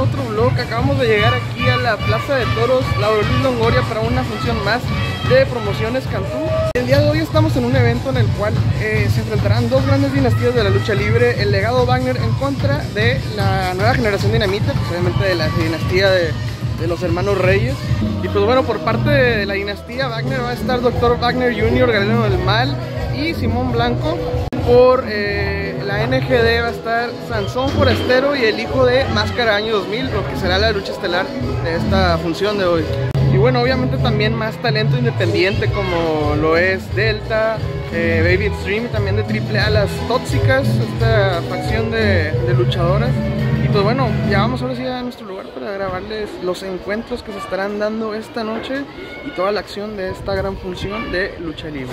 otro vlog. Acabamos de llegar aquí a la Plaza de Toros Lauro Luis Longoria para una función más de promociones Cantú. El día de hoy estamos en un evento en el cual eh, se enfrentarán dos grandes dinastías de la lucha libre, el legado Wagner en contra de la nueva generación dinamita, pues obviamente de la dinastía de, de los hermanos Reyes. Y pues bueno, por parte de la dinastía Wagner va a estar Dr. Wagner Jr., Galeno del Mal y Simón Blanco. Por eh, la NGD va a estar Sansón Forastero y el hijo de Máscara Año 2000, lo que será la lucha estelar de esta función de hoy. Y bueno, obviamente también más talento independiente como lo es Delta, eh, Baby Extreme también de AAA, las Tóxicas, esta facción de, de luchadoras. Y pues bueno, ya vamos ahora sí a nuestro lugar para grabarles los encuentros que se estarán dando esta noche y toda la acción de esta gran función de lucha libre.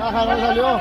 Ajá, no salió.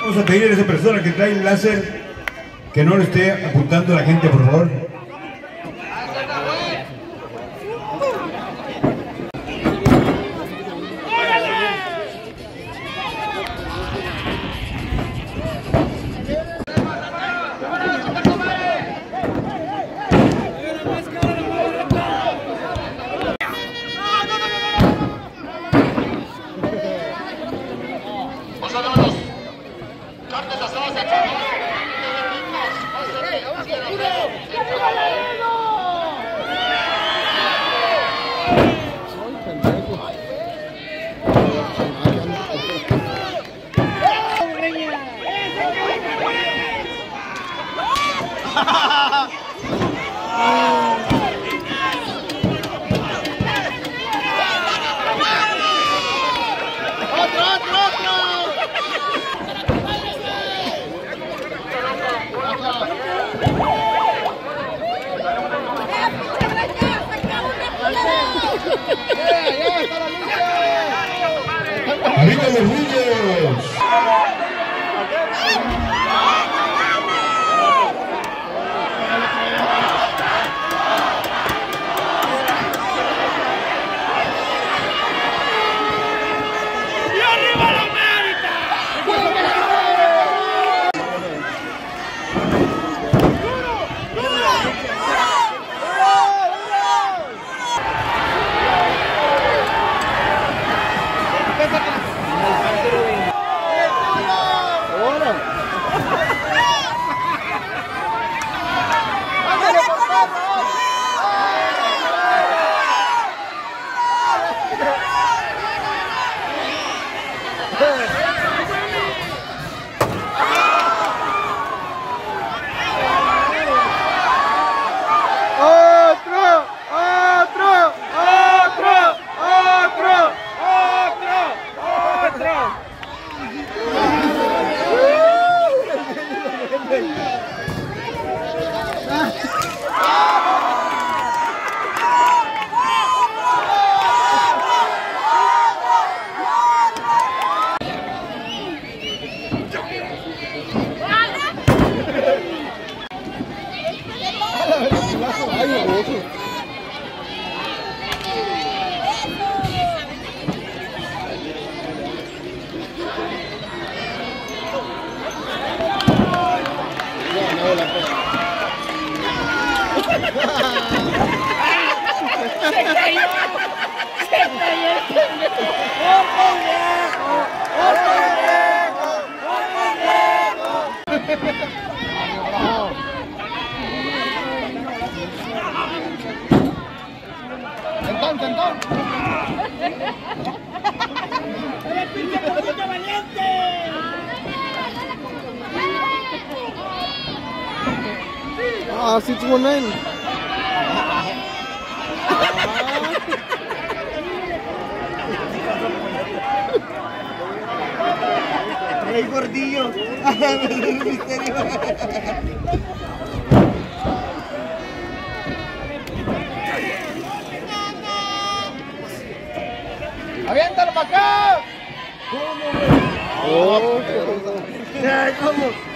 Vamos a pedir a esa persona que trae el láser que no le esté apuntando a la gente, por favor. ¡Arriba los niños! ¡Se cayó! ¡Se el ¡Entonces, entonces! Ah, 619. Rey gordillo. El misterio. ¡Aviéntalo para acá! Oh, ¿cómo?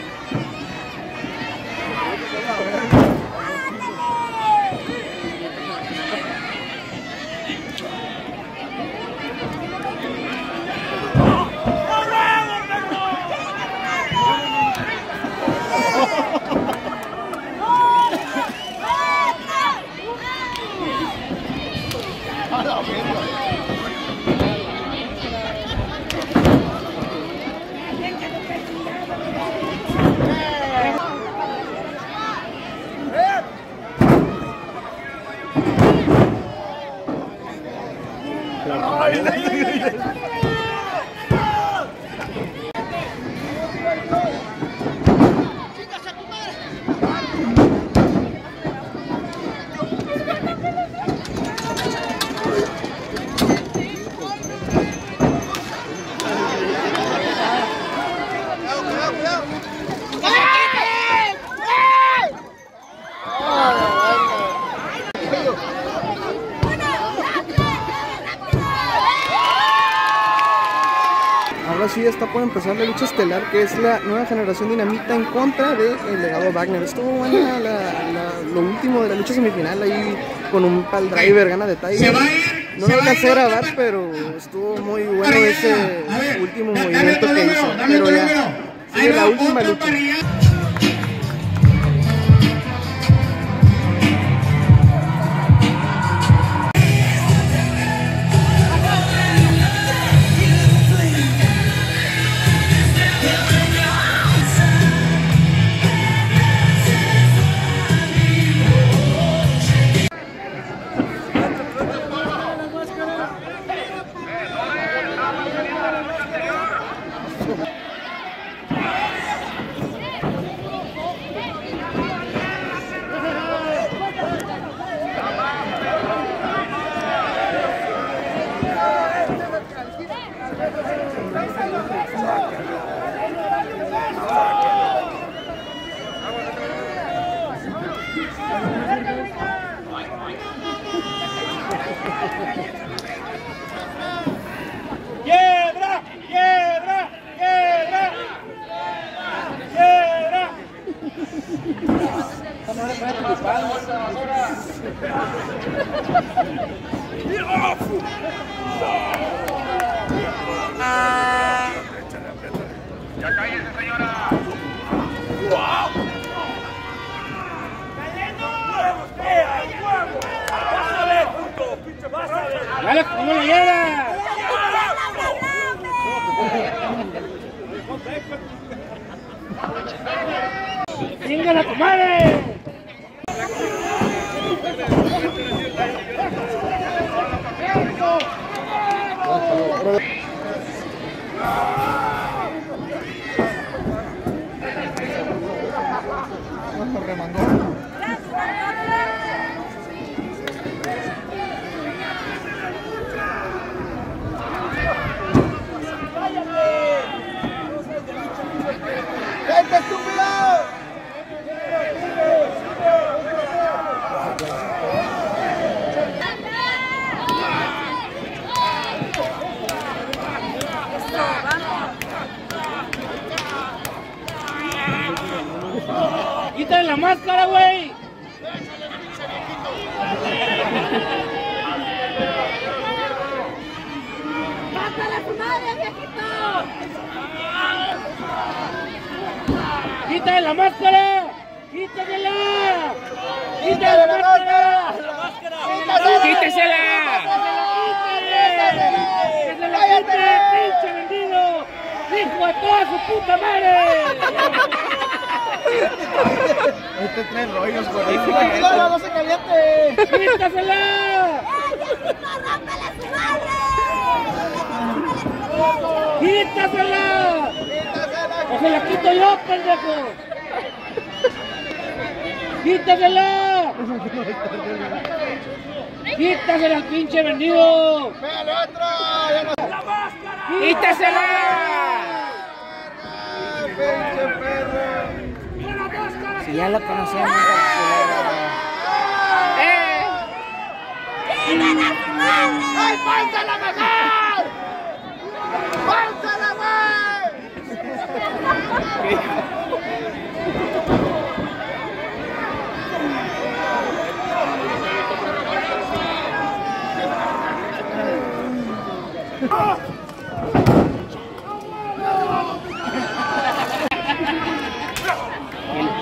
Ahora sí está por empezar la lucha estelar, que es la nueva generación dinamita en contra del legado Wagner. Estuvo buena la- la- lo último de la lucha semifinal ahí con un pal driver, gana de Tiger. No lo alcancé a grabar, pero estuvo muy bueno ese último movimiento que hizo. Pero ya, sigue la última lucha. ¡Ya cállese, señora! ¡Vas a ver, puto! ¡Vas a ver! ¡Dale, cómo le llega! ¡Chingan a tu madre! Lord. A tu madre, viejito! ¡Quítale la máscara! ¡Quítasela! ¡Quítale la máscara! ¡Quítesela! ¡Que se la quite, pinche vendido! ¡Hijo de toda su puta madre! Este tres rollos, por ¡Quítasela! no se caliente! ¡Quítasela! ¡Rómpele a su madre! ¡Quítasela! ¡O se la quito yo, pendejo! ¡Quítasela! ¡Quítasela al pinche vendido! ¡Quítasela! Si ya lo conocemos. ¡Eh! ¡Ay, pónsela mejor!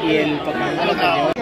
Y el papá no lo cayó.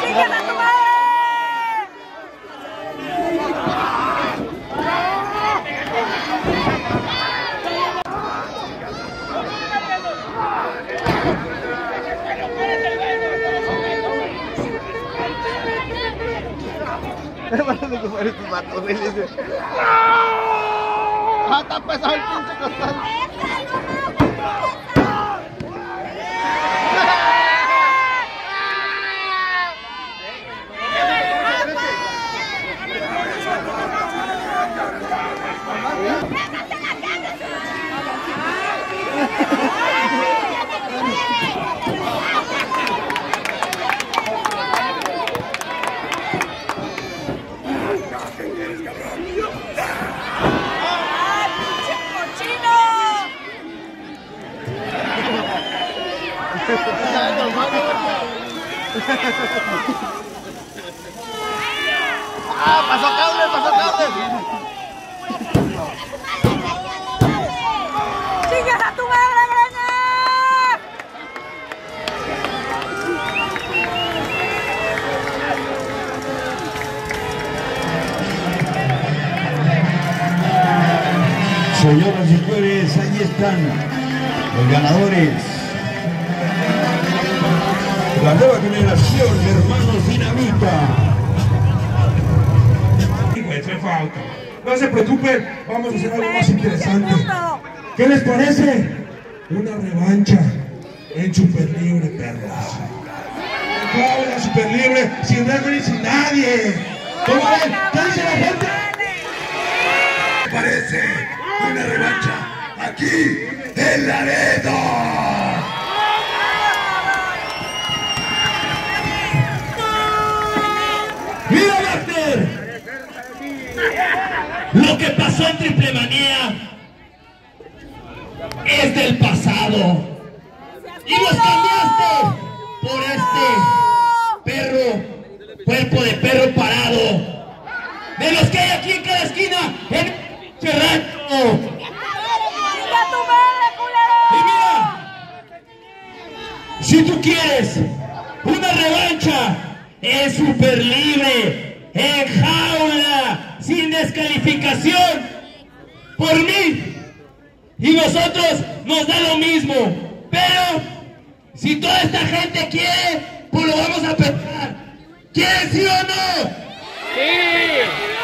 ¡Chingas a tu madre! ¡Ah, está pesado el pinche costal! ¡Ay, están los ganadores. La nueva generación de hermanos Dinamita. No se preocupen, vamos a hacer algo más interesante. ¿Qué les parece? Una revancha en Super Libre, perros. Super Libre, sin referee, sin nadie. ¿Cómo ven? Si tú quieres una revancha, es super libre, en jaula, sin descalificación, por mí. Y nosotros nos da lo mismo. Pero si toda esta gente quiere, pues lo vamos a pensar. ¿Quieren sí o no? ¿Sí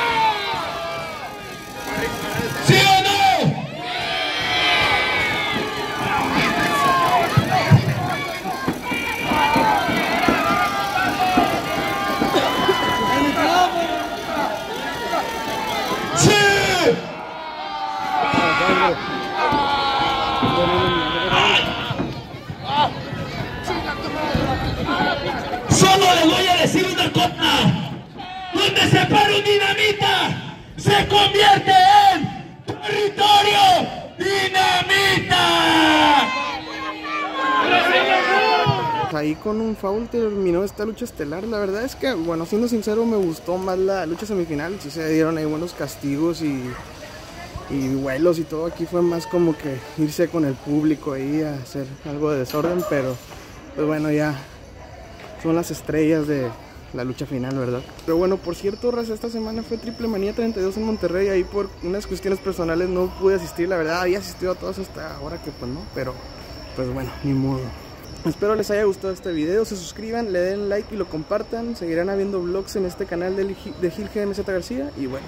convierte en territorio dinamita. Pues ahí con un foul terminó esta lucha estelar. La verdad es que, bueno, siendo sincero, me gustó más la lucha semifinal. Sí se dieron ahí buenos castigos y, y vuelos y todo. Aquí fue más como que irse con el público ahí a hacer algo de desorden, pero pues bueno, ya son las estrellas de la lucha final, ¿verdad? Pero bueno, por cierto, raza, esta semana fue Triple Manía 32 en Monterrey. Ahí por unas cuestiones personales no pude asistir. La verdad, había asistido a todas hasta ahora que pues no, pero pues bueno, ni modo. Espero les haya gustado este video, se suscriban, le den like y lo compartan. Seguirán habiendo vlogs en este canal de, de Gil GMZ García. Y bueno,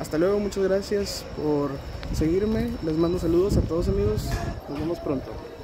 hasta luego, muchas gracias por seguirme. Les mando saludos a todos amigos. Nos vemos pronto.